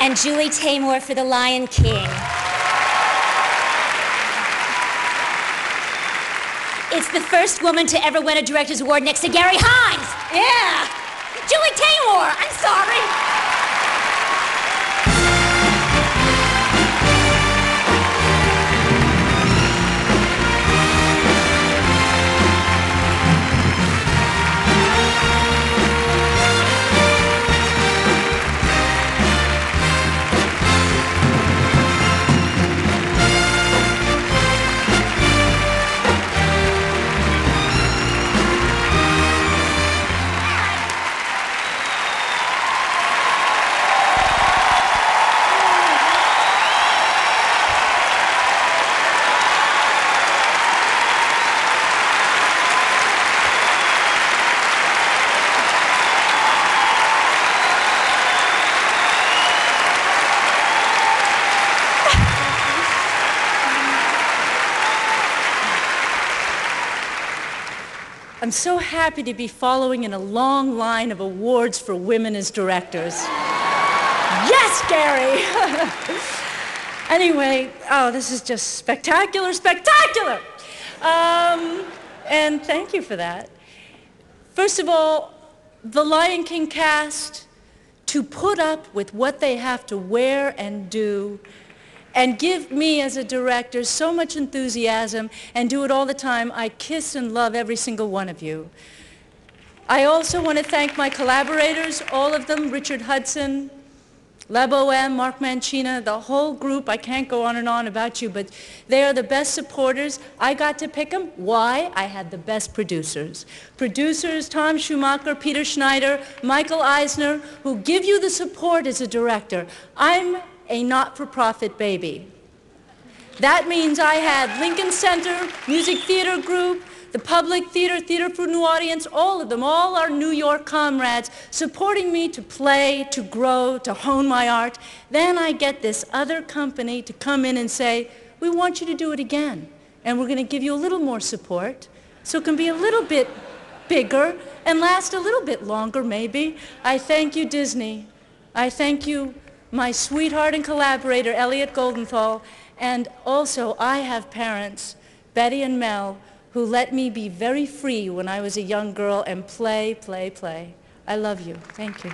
and Julie Taymor for The Lion King. It's the first woman to ever win a Director's Award next to Garry Hynes. Yeah. Julie Taymor. I'm sorry. I'm so happy to be following in a long line of awards for women as directors. yes, Garry! anyway, oh, this is just spectacular, spectacular! Um, and thank you for that. First of all, the Lion King cast, to put up with what they have to wear and do and give me as a director so much enthusiasm and do it all the time. I kiss and love every single one of you. I also want to thank my collaborators, all of them, Richard Hudson, Lebo Mark Mancina, the whole group. I can't go on and on about you, but they are the best supporters. I got to pick them. Why? I had the best producers. Producers, Tom Schumacher, Peter Schneider, Michael Eisner, who give you the support as a director. I'm a not-for-profit baby. That means I had Lincoln Center, Music Theater Group, the Public Theater, Theater for New Audience, all of them, all our New York comrades supporting me to play, to grow, to hone my art. Then I get this other company to come in and say, we want you to do it again. And we're going to give you a little more support so it can be a little bit bigger and last a little bit longer, maybe. I thank you, Disney. I thank you, my sweetheart and collaborator, Elliot Goldenthal, and also I have parents, Betty and Mel, who let me be very free when I was a young girl and play, play, play. I love you. Thank you.